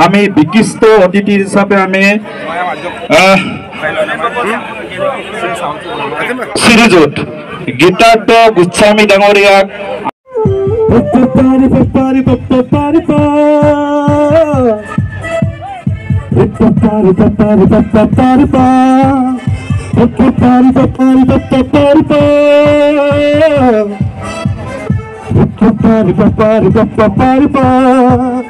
আমি বিশিষ্ট অতিথি হিচাপে আমি আহ, শ্ৰীযুত গীতাৰ্থ গোস্বামী ডাঙৰীয়াক Cycle.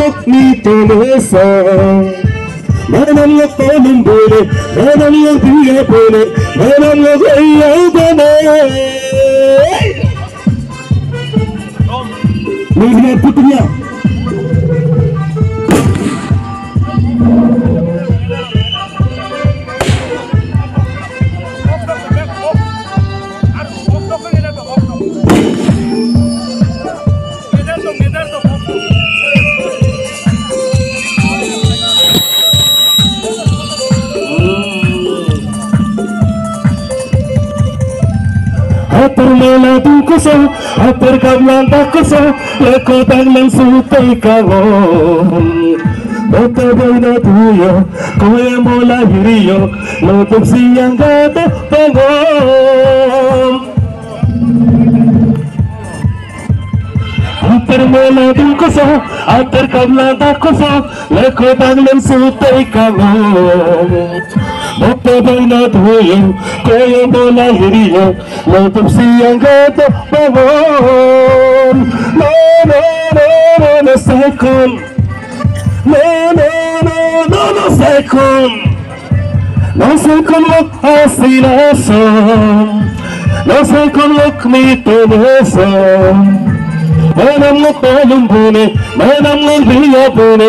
yok mitolesa Benim yok benim böyle, benim yok dünya böyle, benim yok dünya böyle. Ne bileyim bu dünya? ಕತ್ತರ್ಮೇಲ ತೂಕುಸ ಹತ್ತರ್ಗಮ್ಲ ತಕ್ಕುಸ ಲೆಕ್ಕದಾಗ ಸುತ್ತೈ ಕವೋ Botobona tuyo, koe mola hirio, no tupsiyanga te pagom. Antarmela dinkoso, antar kamla dakoso, leko tanglam sutay kagom. Magpabay na tuyo, kaya mo na hiriyo, Lotong siyang gato pawon. No, no, no, no, no, second. No, no, no, no, no, second. No second look asinason. No second look me toneson. Manam lo palum bune, manam lo biya bune,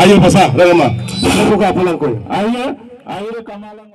ayo pasa ragama buka pulang ko ayo ayil kamalang